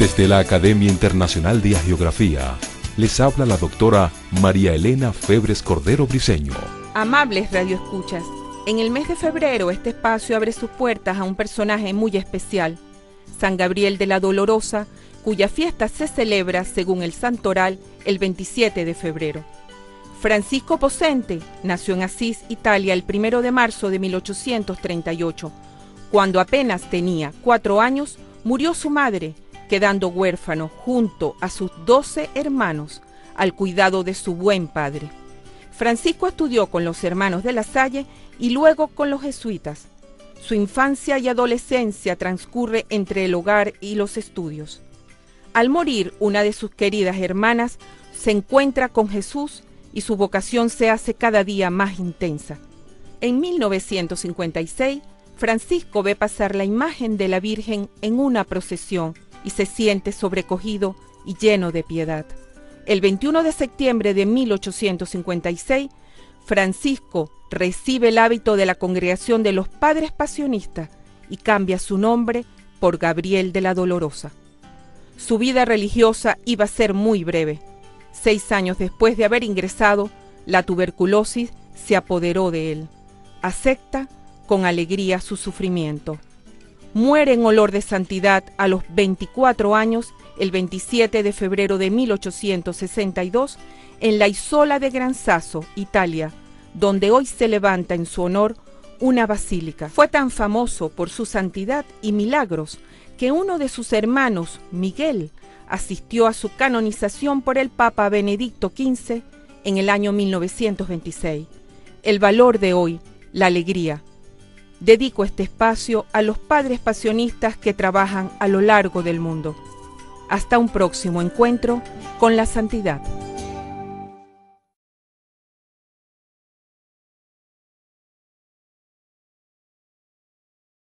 Desde la Academia Internacional de Geografía, les habla la doctora María Elena Febres Cordero Briseño. Amables radioescuchas, en el mes de febrero este espacio abre sus puertas a un personaje muy especial, San Gabriel de la Dolorosa, cuya fiesta se celebra, según el santoral, el 27 de febrero. Francisco Posente nació en Asís, Italia, el 1 de marzo de 1838. Cuando apenas tenía cuatro años, murió su madre, quedando huérfano junto a sus doce hermanos al cuidado de su buen padre. Francisco estudió con los hermanos de la Salle y luego con los jesuitas. Su infancia y adolescencia transcurre entre el hogar y los estudios. Al morir una de sus queridas hermanas, se encuentra con Jesús y su vocación se hace cada día más intensa. En 1956, Francisco ve pasar la imagen de la Virgen en una procesión y se siente sobrecogido y lleno de piedad. El 21 de septiembre de 1856, Francisco recibe el hábito de la congregación de los padres pasionistas y cambia su nombre por Gabriel de la Dolorosa. Su vida religiosa iba a ser muy breve. Seis años después de haber ingresado, la tuberculosis se apoderó de él. Acepta con alegría su sufrimiento. Muere en olor de santidad a los 24 años el 27 de febrero de 1862 en la Isola de Gran Sasso, Italia, donde hoy se levanta en su honor una basílica. Fue tan famoso por su santidad y milagros que uno de sus hermanos, Miguel, asistió a su canonización por el Papa Benedicto XV en el año 1926. El valor de hoy, la alegría. Dedico este espacio a los padres pasionistas que trabajan a lo largo del mundo. Hasta un próximo encuentro con la santidad.